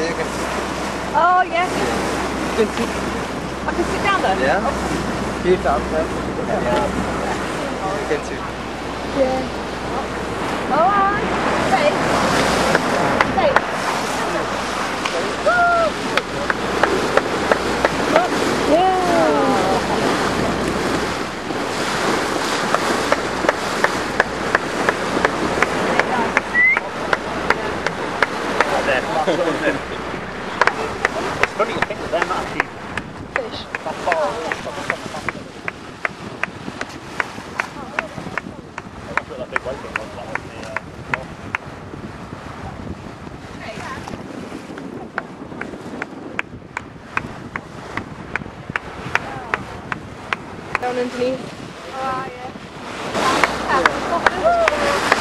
here. Can, Oh, yeah. you can sit. I can sit down there? Yeah. Here, down there. Yeah. You can sit. Yeah. It's funny to think that they're not actually Fish. that far away from the from the plastic. That's what that big white thing was, that was the, uh, north. Down underneath. He's a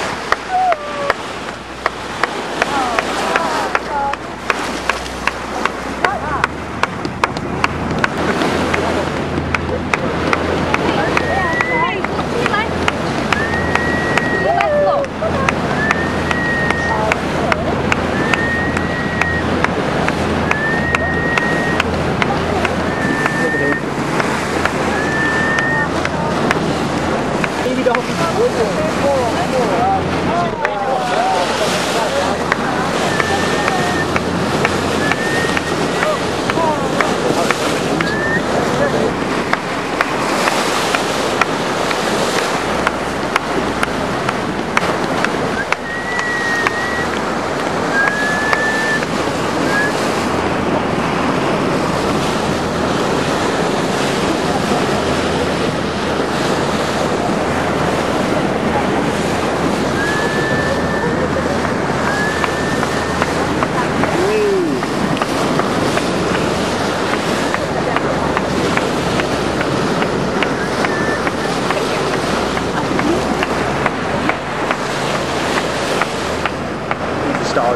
哦，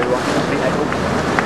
没态度。